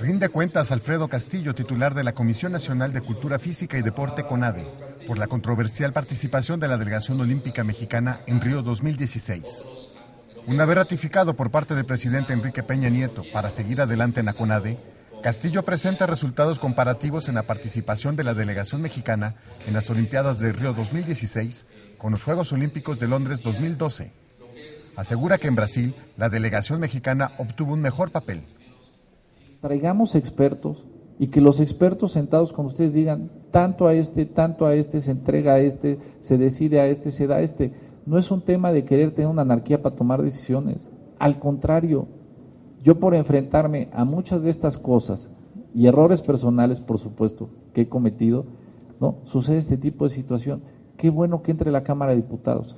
Rinde cuentas Alfredo Castillo, titular de la Comisión Nacional de Cultura Física y Deporte CONADE, por la controversial participación de la delegación olímpica mexicana en Río 2016. Una vez ratificado por parte del presidente Enrique Peña Nieto para seguir adelante en la CONADE, Castillo presenta resultados comparativos en la participación de la delegación mexicana en las Olimpiadas de Río 2016 con los Juegos Olímpicos de Londres 2012. Asegura que en Brasil la delegación mexicana obtuvo un mejor papel. Traigamos expertos y que los expertos sentados con ustedes digan, tanto a este, tanto a este, se entrega a este, se decide a este, se da a este. No es un tema de querer tener una anarquía para tomar decisiones. Al contrario, yo por enfrentarme a muchas de estas cosas y errores personales, por supuesto, que he cometido, ¿no? Sucede este tipo de situación. Qué bueno que entre la Cámara de Diputados.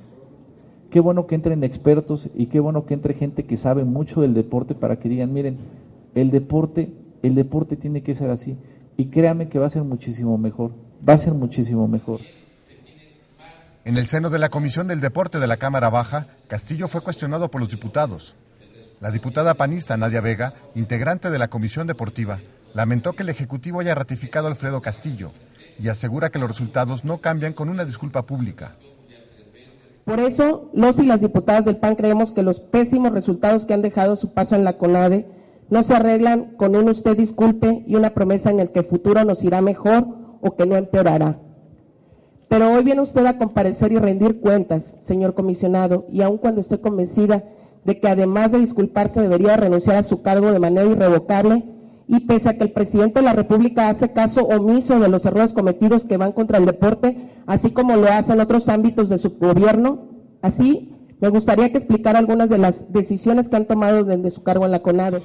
Qué bueno que entren expertos y qué bueno que entre gente que sabe mucho del deporte para que digan, miren, el deporte, el deporte tiene que ser así. Y créame que va a ser muchísimo mejor. Va a ser muchísimo mejor. En el seno de la Comisión del Deporte de la Cámara Baja, Castillo fue cuestionado por los diputados. La diputada panista Nadia Vega, integrante de la Comisión Deportiva, lamentó que el Ejecutivo haya ratificado a Alfredo Castillo y asegura que los resultados no cambian con una disculpa pública. Por eso, los y las diputadas del PAN creemos que los pésimos resultados que han dejado su paso en la CONADE no se arreglan con un usted disculpe y una promesa en el que el futuro nos irá mejor o que no empeorará. Pero hoy viene usted a comparecer y rendir cuentas, señor comisionado, y aun cuando estoy convencida de que además de disculparse debería renunciar a su cargo de manera irrevocable y pese a que el presidente de la República hace caso omiso de los errores cometidos que van contra el deporte, así como lo hace en otros ámbitos de su gobierno, así me gustaría que explicara algunas de las decisiones que han tomado desde su cargo en la CONADE.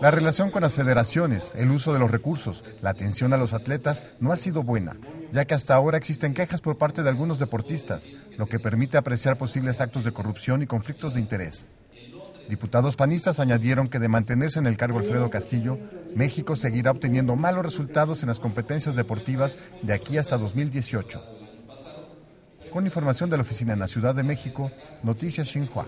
La relación con las federaciones, el uso de los recursos, la atención a los atletas no ha sido buena, ya que hasta ahora existen quejas por parte de algunos deportistas, lo que permite apreciar posibles actos de corrupción y conflictos de interés. Diputados panistas añadieron que de mantenerse en el cargo Alfredo Castillo, México seguirá obteniendo malos resultados en las competencias deportivas de aquí hasta 2018. Con información de la oficina en la Ciudad de México, Noticias Xinhua.